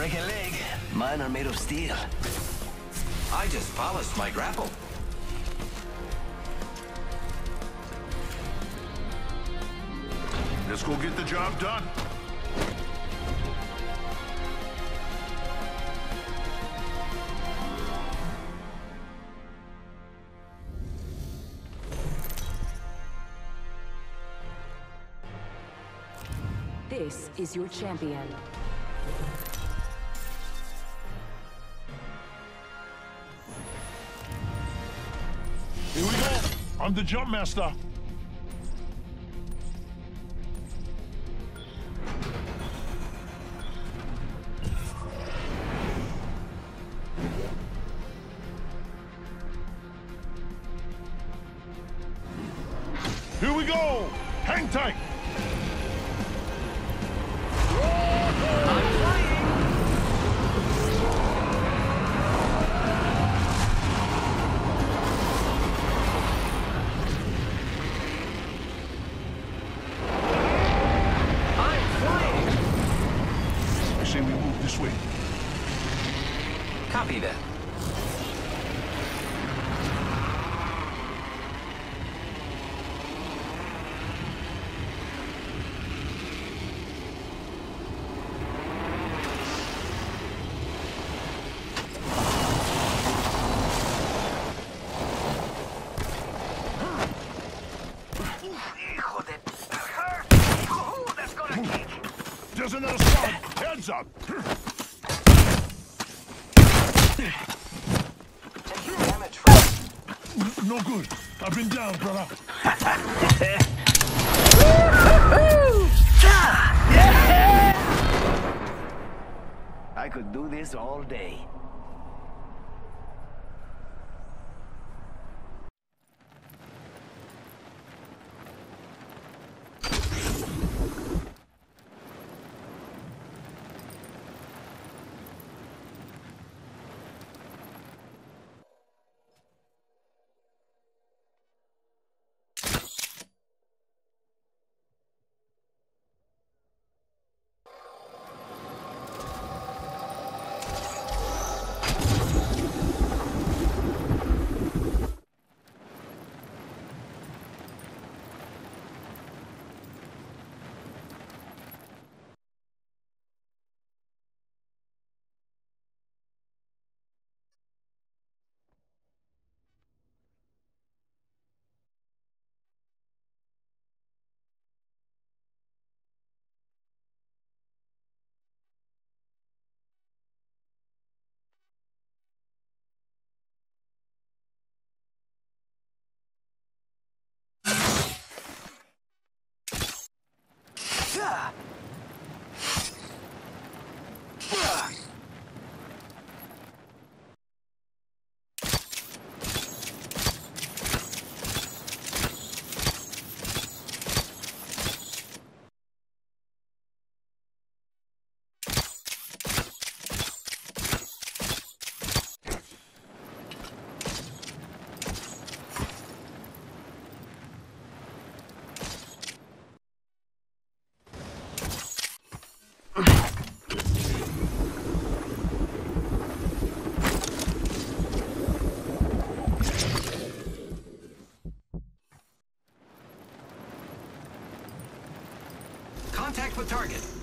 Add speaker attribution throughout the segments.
Speaker 1: Break a leg. Mine are made of steel.
Speaker 2: I just polished my grapple.
Speaker 3: Let's go get the job done.
Speaker 4: This is your champion.
Speaker 3: Here we go. I'm the jump master. Here we go. Hang tight. Up. No good. I've been down, brother.
Speaker 1: I could do this all day.
Speaker 2: Target.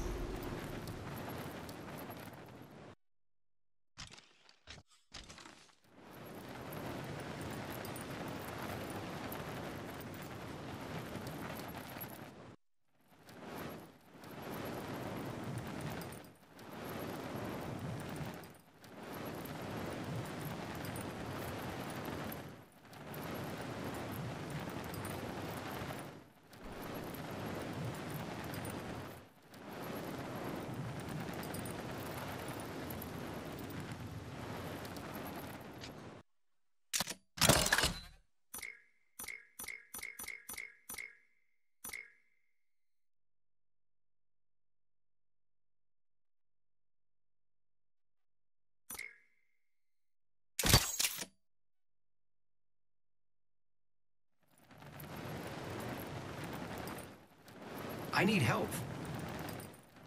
Speaker 2: I need help.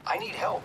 Speaker 2: I need help.